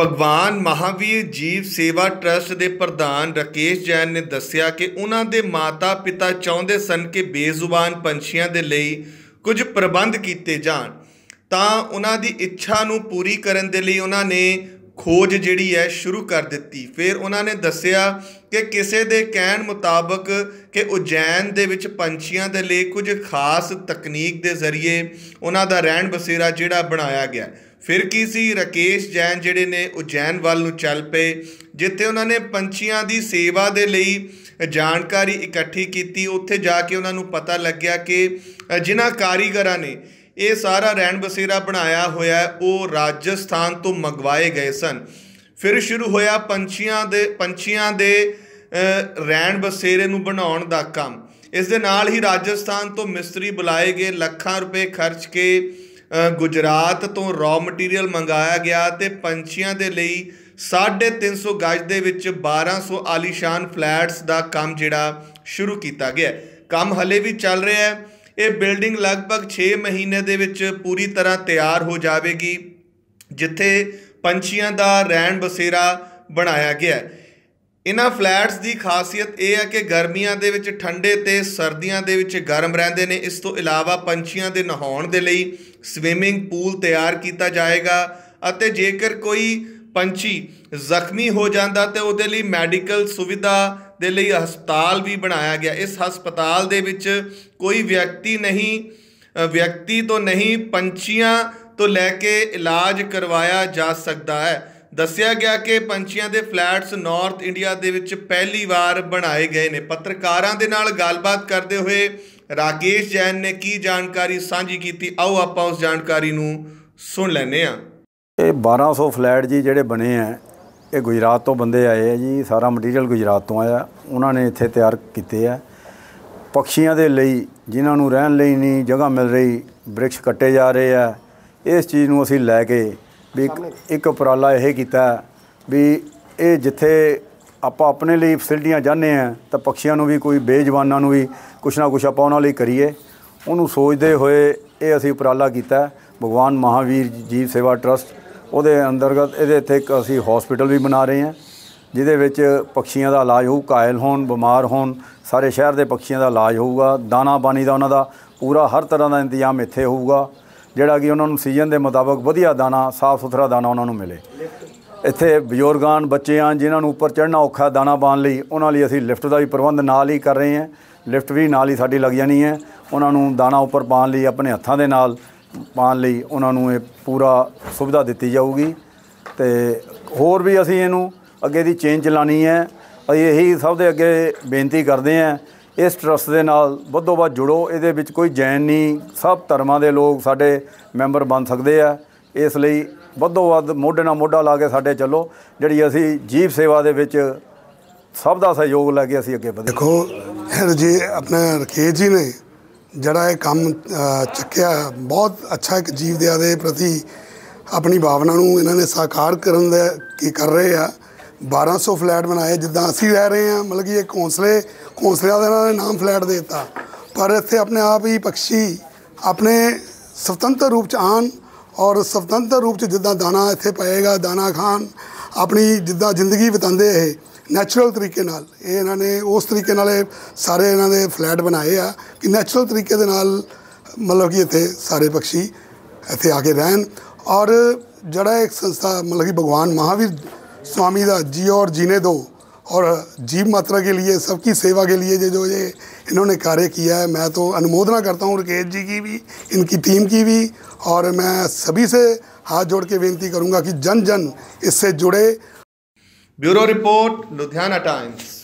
ਭਗਵਾਨ ਮਹਾਵੀਰ ਜੀਵ ਸੇਵਾ ਟਰਸਟ ਦੇ ਪ੍ਰਧਾਨ ਰਾਕੇਸ਼ ਜੈਨ ਨੇ ਦੱਸਿਆ ਕਿ ਉਹਨਾਂ ਦੇ ਮਾਤਾ-ਪਿਤਾ ਚਾਹੁੰਦੇ ਸਨ ਕਿ ਬੇਜ਼ੁਬਾਨ ਪੰਛੀਆਂ ਦੇ ਲਈ ਕੁਝ ਪ੍ਰਬੰਧ ਕੀਤੇ ਜਾਣ। ਤਾਂ ਉਹਨਾਂ ਦੀ ਇੱਛਾ ਨੂੰ ਪੂਰੀ ਕਰਨ ਦੇ ਲਈ ਉਹਨਾਂ ਨੇ ਖੋਜ ਜਿਹੜੀ ਹੈ ਸ਼ੁਰੂ ਕਰ ਦਿੱਤੀ। ਫਿਰ ਉਹਨਾਂ ਨੇ ਦੱਸਿਆ ਕਿ ਕਿਸੇ ਦੇ ਕਹਿਣ ਮੁਤਾਬਕ ਕਿ ਉਜੈਨ ਦੇ ਵਿੱਚ ਪੰਛੀਆਂ ਦੇ ਲਈ ਕੁਝ ਖਾਸ ਤਕਨੀਕ ਦੇ ਜ਼ਰੀਏ ਉਹਨਾਂ ਦਾ ਰਹਿਣ ਬਸੇਰਾ ਜਿਹੜਾ ਬਣਾਇਆ ਗਿਆ। ਫਿਰ ਕੀ ਸੀ? ਰਾਕੇਸ਼ ਜੈਨ ਜਿਹੜੇ ਨੇ ਉਜੈਨ ਵੱਲ ਨੂੰ ਚੱਲ ਪਏ, ਜਿੱਥੇ ਉਹਨਾਂ ਨੇ ਪੰਛੀਆਂ ਦੀ ਸੇਵਾ ਦੇ ਲਈ ਜਾਣਕਾਰੀ ਇਕੱਠੀ ਕੀਤੀ। ਉੱਥੇ ਜਾ ਕੇ ਉਹਨਾਂ ਨੂੰ ਪਤਾ ਲੱਗਿਆ ਕਿ ਜਿਨ੍ਹਾਂ ਕਾਰੀਗਰਾਂ ਨੇ ਇਹ ਸਾਰਾ ਰਹਿਣ ਬਸੇਰਾ ਬਣਾਇਆ ਹੋਇਆ ਉਹ ਰਾਜਸਥਾਨ ਤੋਂ ਮੰਗਵਾਏ ਗਏ ਸਨ। ਫਿਰ ਸ਼ੁਰੂ ਹੋਇਆ ਪੰਛੀਆਂ ਦੇ ਪੰਛੀਆਂ ਦੇ ਰਹਿਣ ਬਸੇਰੇ ਨੂੰ ਬਣਾਉਣ ਦਾ ਕੰਮ। ਇਸ ਦੇ ਨਾਲ ਹੀ ਰਾਜਸਥਾਨ ਤੋਂ ਮਿਸਤਰੀ ਬੁਲਾਏ ਗਏ, ਲੱਖਾਂ ਰੁਪਏ ਖਰਚ ਕੇ ਗੁਜਰਾਤ ਤੋਂ ਰॉ ਮਟੀਰੀਅਲ ਮੰਗਾਇਆ ਗਿਆ ਤੇ ਪੰਛੀਆਂ ਦੇ ਲਈ 350 ਗਜ ਦੇ ਵਿੱਚ 1200 ਆਲੀਸ਼ਾਨ ਫਲੈਟਸ ਦਾ ਕੰਮ ਜਿਹੜਾ ਸ਼ੁਰੂ ਕੀਤਾ ਗਿਆ। ਕੰਮ ਹਲੇ ਵੀ ਚੱਲ ਰਿਹਾ ਹੈ। ਇਹ ਬਿਲਡਿੰਗ ਲਗਭਗ 6 ਮਹੀਨੇ ਦੇ ਵਿੱਚ ਪੂਰੀ ਤਰ੍ਹਾਂ ਤਿਆਰ ਹੋ ਜਾਵੇਗੀ, ਜਿੱਥੇ ਪੰਛੀਆਂ ਦਾ ਰਹਿਣ ਬਸੇਰਾ ਬਣਾਇਆ ਗਿਆ ਹੈ। ਇਹਨਾਂ ਫਲੈਟਸ ਦੀ ਖਾਸੀਅਤ ਇਹ ਹੈ ਕਿ ਗਰਮੀਆਂ ਦੇ ਵਿੱਚ ਠੰਡੇ ਤੇ ਸਰਦੀਆਂ ਦੇ ਵਿੱਚ ਗਰਮ ਰਹਿੰਦੇ ਨੇ। ਇਸ ਤੋਂ ਇਲਾਵਾ ਪੰਛੀਆਂ ਦੇ ਨਹਾਉਣ ਦੇ ਲਈ ਸਵਿਮਿੰਗ ਪੂਲ ਤਿਆਰ ਕੀਤਾ ਜਾਏਗਾ ਅਤੇ ਜੇਕਰ ਕੋਈ ਪੰਛੀ ਜ਼ਖਮੀ ਹੋ ਜਾਂਦਾ ਤੇ ਉਹਦੇ ਲਈ ਮੈਡੀਕਲ ਸੁਵਿਧਾ ਦੇ ਲਈ ਹਸਪਤਾਲ ਵੀ ਬਣਾਇਆ ਗਿਆ। ਇਸ ਹਸਪਤਾਲ ਦੇ ਵਿੱਚ ਕੋਈ ਵਿਅਕਤੀ ਨਹੀਂ, ਵਿਅਕਤੀ ਤੋਂ ਨਹੀਂ, ਪੰਛੀਆਂ ਤੋਂ ਲੈ ਕੇ ਇਲਾਜ ਕਰਵਾਇਆ ਜਾ ਸਕਦਾ ਹੈ। ਦੱਸਿਆ ਗਿਆ ਕਿ ਪੰਛੀਆਂ ਦੇ ਫਲੈਟਸ ਨਾਰਥ ਇੰਡੀਆ ਦੇ ਵਿੱਚ ਪਹਿਲੀ ਵਾਰ ਬਣਾਏ ਗਏ ਨੇ। ਪੱਤਰਕਾਰਾਂ ਦੇ ਨਾਲ ਗੱਲਬਾਤ ਕਰਦੇ ਹੋਏ ਰਾਕੇਸ਼ ਜੈਨ ਨੇ ਕੀ ਜਾਣਕਾਰੀ ਸਾਂਝੀ ਕੀਤੀ, ਆਓ ਆਪਾਂ ਉਸ ਜਾਣਕਾਰੀ ਨੂੰ ਸੁਣ ਲੈਂਦੇ ਹਾਂ। ਇਹ 1200 ਫਲੈਟ ਜੀ ਜਿਹੜੇ ਬਣੇ ਆ, ਇਹ ਗੁਜਰਾਤ ਤੋਂ ਬੰਦੇ ਆਏ ਆ ਜੀ, ਸਾਰਾ ਮਟੀਰੀਅਲ ਗੁਜਰਾਤ ਤੋਂ ਆਇਆ, ਉਹਨਾਂ ਨੇ ਇੱਥੇ ਤਿਆਰ ਕੀਤੇ ਆ। ਪਕਸ਼ੀਆਂ ਦੇ ਲਈ, ਜਿਨ੍ਹਾਂ ਨੂੰ ਰਹਿਣ ਲਈ ਨਹੀਂ ਜਗ੍ਹਾ ਮਿਲ ਰਹੀ, ਬ੍ਰਿਕਸ਼ ਕੱਟੇ ਜਾ ਰਹੇ ਆ, ਇਸ ਚੀਜ਼ ਨੂੰ ਅਸੀਂ ਲੈ ਕੇ ਵੀ ਇੱਕ- ਉਪਰਾਲਾ ਇਹ ਕੀਤਾ ਵੀ ਇਹ ਜਿੱਥੇ ਆਪਾਂ ਆਪਣੇ ਲਈ ਫੈਸਿਲਿਟੀਆਂ ਚਾਹੁੰਦੇ ਆ ਤਾਂ ਪਕਸ਼ੀਆਂ ਨੂੰ ਵੀ, ਕੋਈ ਬੇਜਵਾਨਾਂ ਨੂੰ ਵੀ ਕੁਛ ਨਾ ਕੁਛ ਆਪਾਂ ਉਹਨਾਂ ਲਈ ਕਰੀਏ। ਉਹਨੂੰ ਸੋਚਦੇ ਹੋਏ ਇਹ ਅਸੀਂ ਉਪਰਾਲਾ ਕੀਤਾ। ਭਗਵਾਨ ਮਹਾਵੀਰ ਜੀਵ ਸੇਵਾ ਟਰਸਟ, ਉਹਦੇ ਅੰਦਰਗਤ ਇਹਦੇ ਇੱਥੇ ਇੱਕ ਅਸੀਂ ਹਸਪੀਟਲ ਵੀ ਬਣਾ ਰਹੇ ਹਾਂ, ਜਿਹਦੇ ਵਿੱਚ ਪਕਸ਼ੀਆਂ ਦਾ ਇਲਾਜ ਹੋਊ, ਘਾਇਲ ਹੋਣ, ਬਿਮਾਰ ਹੋਣ, ਸਾਰੇ ਸ਼ਹਿਰ ਦੇ ਪਕਸ਼ੀਆਂ ਦਾ ਇਲਾਜ ਹੋਊਗਾ। ਦਾਣਾ ਪਾਣੀ ਦਾ ਉਹਨਾਂ ਦਾ ਪੂਰਾ ਹਰ ਤਰ੍ਹਾਂ ਦਾ ਇੰਤਜ਼ਾਮ ਇੱਥੇ ਹੋਊਗਾ। ਜਿਹੜਾ ਕਿ ਉਹਨਾਂ ਨੂੰ ਸੀਜ਼ਨ ਦੇ ਮੁਤਾਬਕ ਵਧੀਆ ਦਾਣਾ, ਸਾਫ਼ ਸੁਥਰਾ ਦਾਣਾ ਉਹਨਾਂ ਨੂੰ ਮਿਲੇ। ਇੱਥੇ ਬਜ਼ੁਰਗਾਂ ਬੱਚਿਆਂ ਜਿਨ੍ਹਾਂ ਨੂੰ ਉੱਪਰ ਚੜ੍ਹਨਾ ਔਖਾ ਦਾਣਾ ਪਾਉਣ ਲਈ, ਉਹਨਾਂ ਲਈ ਅਸੀਂ ਲਿਫਟ ਦਾ ਵੀ ਪ੍ਰਬੰਧ ਨਾਲ ਹੀ ਕਰ ਰਹੇ ਹਾਂ। ਲਿਫਟ ਵੀ ਨਾਲ ਹੀ ਸਾਡੀ ਲੱਗ ਜਾਣੀ ਹੈ। ਉਹਨਾਂ ਨੂੰ ਦਾਣਾ ਉੱਪਰ ਪਾਉਣ ਲਈ, ਆਪਣੇ ਹੱਥਾਂ ਦੇ ਨਾਲ ਪਾਉਣ ਲਈ ਉਹਨਾਂ ਨੂੰ ਇਹ ਪੂਰਾ ਸੁਵਿਧਾ ਦਿੱਤੀ ਜਾਊਗੀ। ਤੇ ਹੋਰ ਵੀ ਅਸੀਂ ਇਹਨੂੰ ਅੱਗੇ ਦੀ ਚੇਂਜ ਚਲਾਣੀ ਹੈ। ਅਸੀਂ ਇਹੀ ਸਭ ਦੇ ਅੱਗੇ ਬੇਨਤੀ ਕਰਦੇ ਹਾਂ ਇਸ ਟਰਸਟ ਦੇ ਨਾਲ ਵੱਧੋ ਵੱਧ ਜੁੜੋ। ਇਹਦੇ ਵਿੱਚ ਕੋਈ ਜੈਨ ਨਹੀਂ। ਸਭ ਧਰਮਾਂ ਦੇ ਲੋਕ ਸਾਡੇ ਮੈਂਬਰ ਬਣ ਸਕਦੇ ਆ। ਇਸ ਲਈ ਵੱਧੋ ਵੱਧ ਮੋਢੇ ਨਾਲ ਮੋਢਾ ਲਾ ਕੇ ਸਾਡੇ ਚੱਲੋ। ਜਿਹੜੀ ਅਸੀਂ ਜੀਵ ਸੇਵਾ ਦੇ ਵਿੱਚ ਸਭ ਦਾ ਸਹਿਯੋਗ ਲੈ ਕੇ ਅਸੀਂ ਅੱਗੇ ਵਧੇ। ਦੇਖੋ ਇਹ ਜੀ ਆਪਣੇ ਰਕੇਸ਼ ਜੀ ਨੇ ਜਿਹੜਾ ਇਹ ਕੰਮ ਅ, ਚੱਕਿਆ ਬਹੁਤ ਅੱਛਾ ਇੱਕ ਜੀਵ ਦਿਆ ਦੇ ਪ੍ਰਤੀ ਆਪਣੀ ਭਾਵਨਾ ਨੂੰ ਇਹਨਾਂ ਨੇ ਸਾਕਾਰ ਕਰਨ ਦਾ ਕੀ ਕਰ ਰਹੇ ਆ। 1200 ਫਲੈਟ ਬਣਾਏ, ਜਿੱਦਾਂ ਅਸੀਂ ਰਹਿ ਰਹੇ ਹਾਂ, ਮਤਲਬ ਕਿ ਇਹ ਕੌਂਸਲੇ ਕੌਂਸਲਿਆਂ ਦਾ ਨਾਲ ਨਾਮ ਫਲੈਟ ਦੇ ਦਿੱਤਾ। ਪਰ ਇੱਥੇ ਆਪਣੇ ਆਪ ਹੀ ਪਕਸ਼ੀ ਆਪਣੇ ਸੁਤੰਤਰ ਰੂਪ ਚ ਆਣ ਔਰ ਸੁਤੰਤਰ ਰੂਪ ਚ ਜਿੱਦਾਂ ਦਾਣਾ ਇੱਥੇ ਪਏਗਾ, ਦਾਣਾ ਖਾਣ, ਆਪਣੀ ਜਿੱਦਾਂ ਜ਼ਿੰਦਗੀ ਬਿਤਾਉਂਦੇ ਇਹ ਨੈਚੁਰਲ ਤਰੀਕੇ ਨਾਲ। ਇਹ ਇਹਨਾਂ ਨੇ ਉਸ ਤਰੀਕੇ ਨਾਲ ਇਹ ਸਾਰੇ ਇਹਨਾਂ ਦੇ ਫਲੈਟ ਬਣਾਏ ਆ ਕਿ ਨੈਚੁਰਲ ਤਰੀਕੇ ਦੇ ਨਾਲ ਮਤਲਬ ਕਿ ਇੱਥੇ ਸਾਰੇ ਪਕਸ਼ੀ ਇੱਥੇ ਆ ਕੇ ਰਹਿਣ। ਔਰ ਜਿਹੜਾ ਇੱਕ ਸੰਸਥਾ ਮਤਲਬ ਕਿ ਭਗਵਾਨ ਮਹਾਵੀਰ स्वामी दास जियो और जीने दो। और जीव मात्रा के लिए, सबकी सेवा के लिए जो ये इन्होंने कार्य किया है, मैं तो अनुमोदना करता हूँ राकेश जी की भी, इनकी टीम की भी, और मैं सभी से हाथ जोड़ के विनती करूँगा कि जन जन इससे जुड़े। Bureau report, Ludhiana Times.